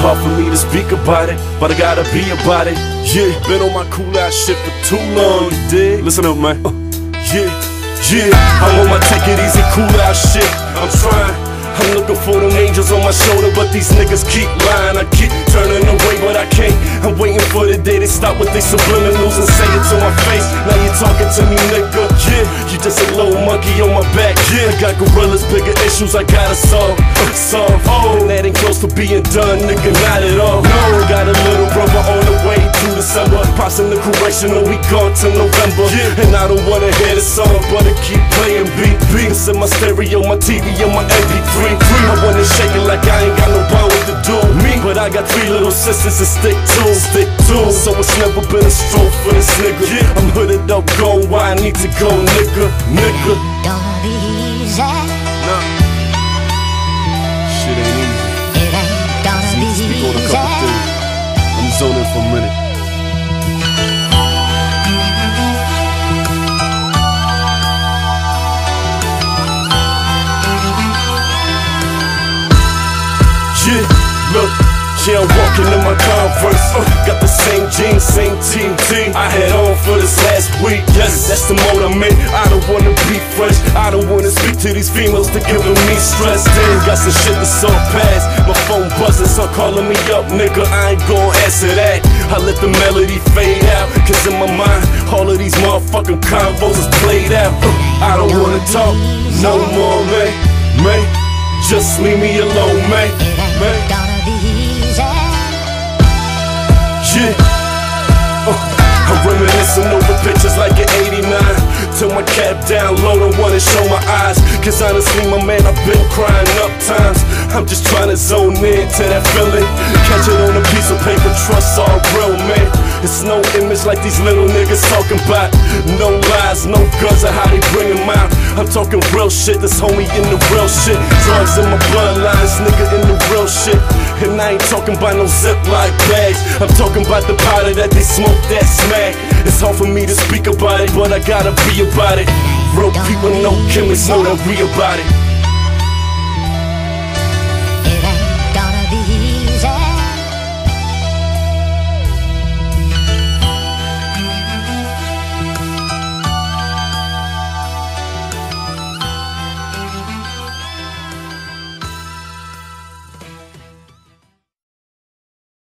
hard for me to speak about it, but I gotta be about it. Yeah, been on my cool ass shit for too long, you dig? Listen up, man. Uh, yeah, yeah, I'm on my take it easy, cool ass shit. I'm trying. I'm looking for them angels on my shoulder, but these niggas keep lying. I keep turning away, but I can't. I'm waiting for the day they stop with they subliminals and say it to my face. Now you talking to me, nigga. Yeah, you just a little monkey on my back. Yeah, I got gorillas, bigger issues I gotta solve. Solve. Oh, being done, nigga. Not at all. No, got a little brother on the way to December. Pops in the correctional, we gone till November. Yeah, and I don't wanna hear the song, but I keep playing beat beats in my stereo, my TV, and my MP3 free. I wanna shake it like I ain't got no power to do me. But I got three little sisters to stick to, stick to. So it's never been a stroke for this nigga. Yeah. I'm hooded up, going where I need to go, nigga, nigga. Don't be easy. For minute. Yeah, look, yeah, I'm walking in my Converse. Uh, got the same jeans, same team team I had on for this last week. Yes, that's the mode I'm in. I don't wanna be fresh. I don't wanna speak to these females that giving me stress. Damn, got some shit that's all past. My phone buzzing, so calling me up, nigga. I ain't gon' answer that. I let the melody fade out. Cause in my mind, all of these motherfucking convos is played out. I don't wanna talk no more, man. Man, just leave me alone, man. Man. Yeah. Uh, I'm reminiscing over pictures like in 89. Till my cap down low, don't wanna show my eyes. Cause honestly, my man, I've been crying up times. I'm just trying to zone in to that feeling. Catch it on a piece of paper, trust all real, man. It's no image like these little niggas talking about. No lies, no guns, or how they bring bring 'em out. I'm talking real shit, this homie in the real shit. Drugs in my bloodlines, nigga in the real shit. And I ain't talking about no Ziploc bags. I'm talking about the powder that they smoke that smack. It's hard for me to speak about it, but I gotta be about it. Real people know chemists know that we about it.